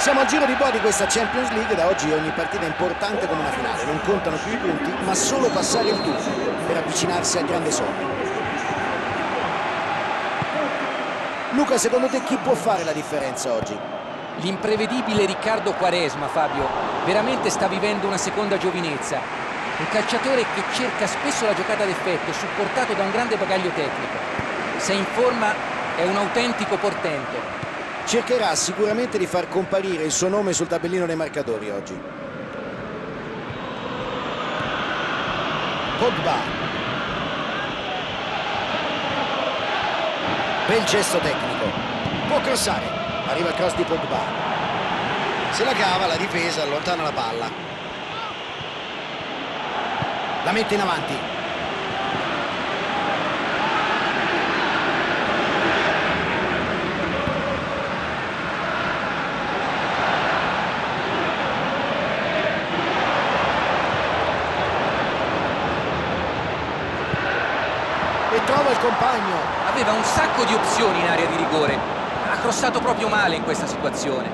Siamo al giro di boa di questa Champions League, da oggi ogni partita è importante come una finale, non contano più i punti, ma solo passare il turno per avvicinarsi al grande sogno. Luca, secondo te chi può fare la differenza oggi? L'imprevedibile Riccardo Quaresma, Fabio, veramente sta vivendo una seconda giovinezza. Un calciatore che cerca spesso la giocata d'effetto, supportato da un grande bagaglio tecnico. Se in forma è un autentico portento. Cercherà sicuramente di far comparire il suo nome sul tabellino dei marcatori oggi. Pogba. Bel gesto tecnico. Può crossare. Arriva il cross di Pogba. Se la cava, la difesa allontana la palla. La mette in avanti. E trova il compagno. Aveva un sacco di opzioni in area di rigore. Ha crossato proprio male in questa situazione.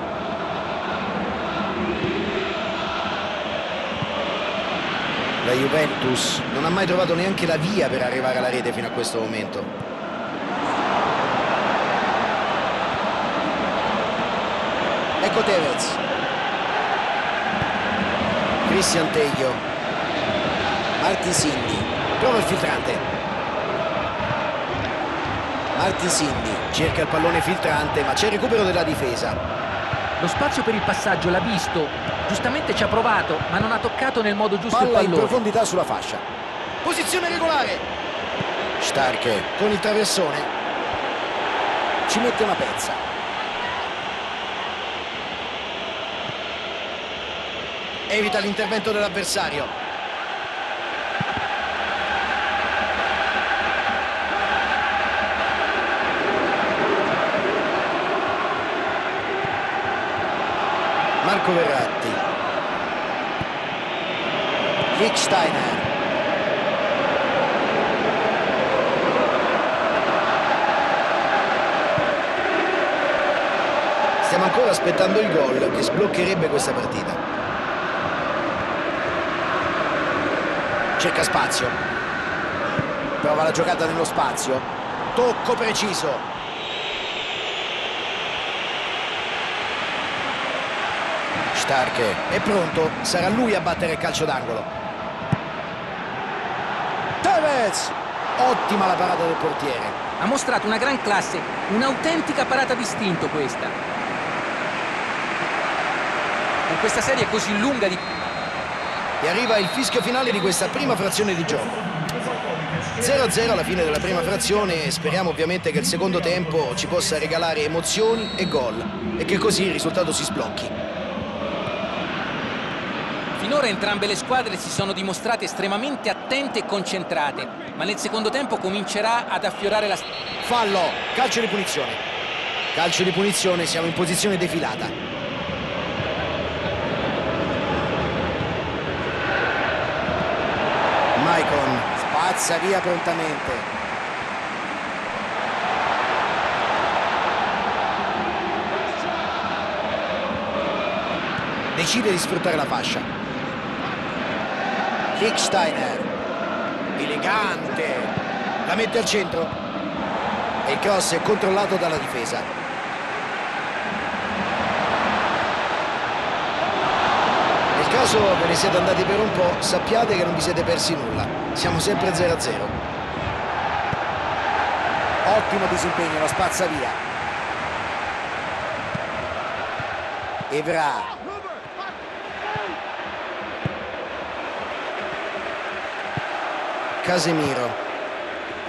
La Juventus non ha mai trovato neanche la via per arrivare alla rete fino a questo momento. Ecco Tevez. Christian Teglio. Martin Sindi. Prova il filtrante. Martin Sindi cerca il pallone filtrante ma c'è il recupero della difesa. Lo spazio per il passaggio l'ha visto, giustamente ci ha provato, ma non ha toccato nel modo giusto il Palla in pallone. profondità sulla fascia. Posizione regolare. Stark con il traversone. Ci mette una pezza. Evita l'intervento dell'avversario. Marco Verratti. Lichtsteiner. Stiamo ancora aspettando il gol che sbloccherebbe questa partita. Cerca spazio. Prova la giocata nello spazio. Tocco preciso. Stark è pronto, sarà lui a battere il calcio d'angolo. Tevez! Ottima la parata del portiere. Ha mostrato una gran classe, un'autentica parata d'istinto questa. Con questa serie così lunga di... E arriva il fischio finale di questa prima frazione di gioco. 0-0 alla fine della prima frazione e speriamo ovviamente che il secondo tempo ci possa regalare emozioni e gol e che così il risultato si sblocchi. Finora entrambe le squadre si sono dimostrate estremamente attente e concentrate, ma nel secondo tempo comincerà ad affiorare la... Fallo, calcio di punizione. Calcio di punizione, siamo in posizione defilata. Maicon spazza via prontamente. Decide di sfruttare la fascia. Lichtsteiner. Elegante. La mette al centro. E il cross è controllato dalla difesa. Nel caso ve ne siete andati per un po', sappiate che non vi siete persi nulla. Siamo sempre 0-0. Ottimo disimpegno, lo spazza via. Evra. Casemiro.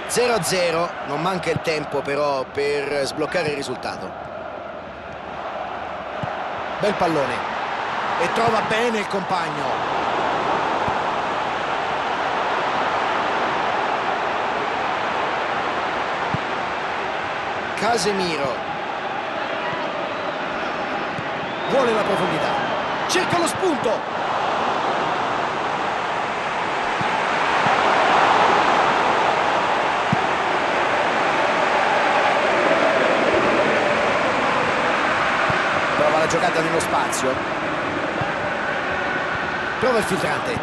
0-0, non manca il tempo però per sbloccare il risultato. Bel pallone. E trova bene il compagno. Casemiro. Vuole la profondità. Cerca lo spunto. Giocata nello spazio. Prova il filtrante.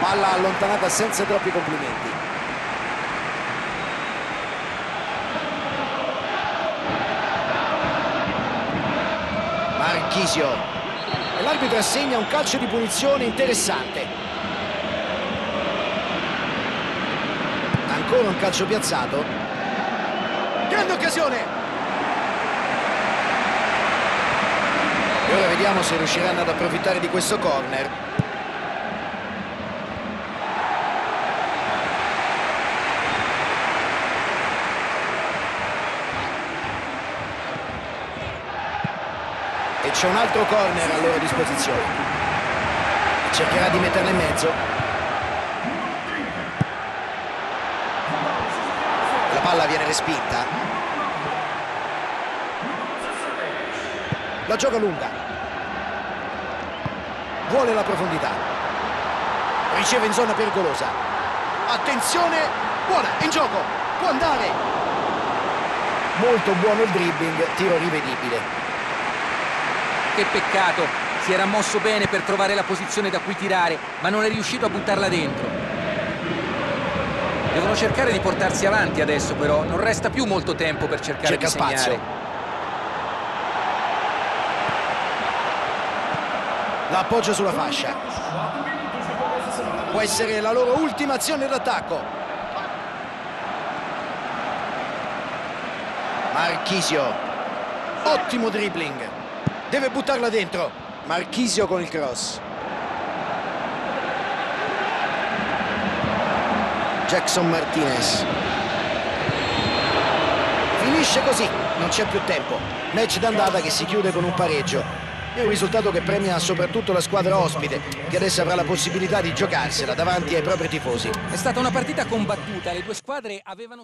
Palla allontanata senza troppi complimenti. Marchisio. L'arbitro assegna un calcio di punizione interessante. Ancora un calcio piazzato. Grande occasione! E ora vediamo se riusciranno ad approfittare di questo corner. E c'è un altro corner a loro disposizione. Cercherà di metterla in mezzo. La palla viene respinta. La gioca lunga. Vuole la profondità. Riceve in zona pericolosa. Attenzione! Buona, in gioco! Può andare! Molto buono il dribbling, tiro rivedibile. Che peccato, si era mosso bene per trovare la posizione da cui tirare, ma non è riuscito a buttarla dentro. Devono cercare di portarsi avanti adesso però, non resta più molto tempo per cercare Cerca di segnare. spazio. La appoggia sulla fascia. Può essere la loro ultima azione d'attacco. Marchisio. Ottimo dribbling. Deve buttarla dentro. Marchisio con il cross. Jackson Martinez. Finisce così, non c'è più tempo. Match d'andata che si chiude con un pareggio. È un risultato che premia soprattutto la squadra ospite, che adesso avrà la possibilità di giocarsela davanti ai propri tifosi. È stata una partita combattuta, le due squadre avevano...